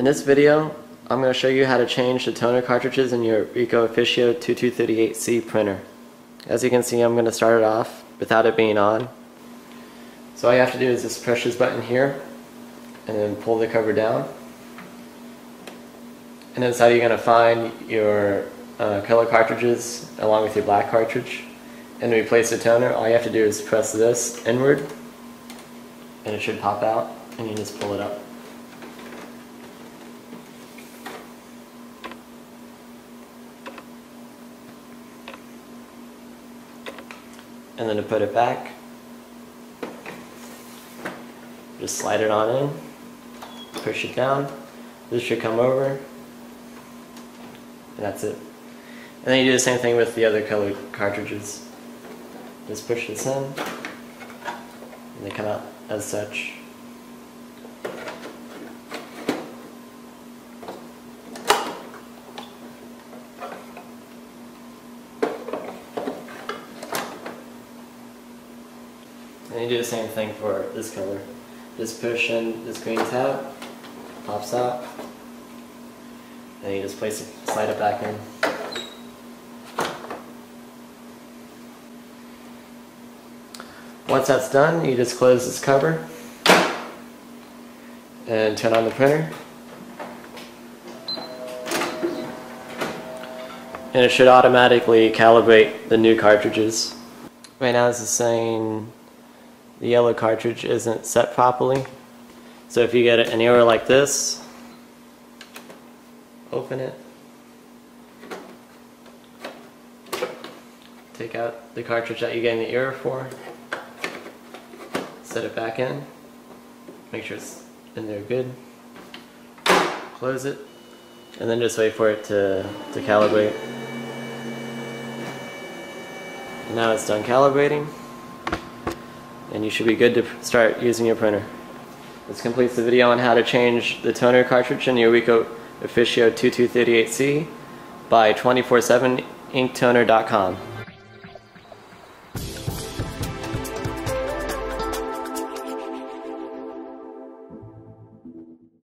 In this video, I'm going to show you how to change the toner cartridges in your Ricoh Aficio 2238C printer. As you can see, I'm going to start it off without it being on. So all you have to do is just push this button here and then pull the cover down. And inside you're going to find your uh, color cartridges along with your black cartridge. And to replace the toner, all you have to do is press this inward and it should pop out and you just pull it up. And then to put it back, just slide it on in, push it down, this should come over, and that's it. And then you do the same thing with the other colored cartridges. Just push this in, and they come out as such. And you do the same thing for this color. Just push in this green tab, pops out, and you just place it, slide it back in. Once that's done, you just close this cover and turn on the printer. And it should automatically calibrate the new cartridges. Right now this is saying the yellow cartridge isn't set properly. So if you get an error like this, open it, take out the cartridge that you're getting the error for, set it back in, make sure it's in there good, close it, and then just wait for it to, to calibrate. Now it's done calibrating and you should be good to start using your printer. This completes the video on how to change the toner cartridge in your Ricoh Aficio 2238C by 247inktoner.com.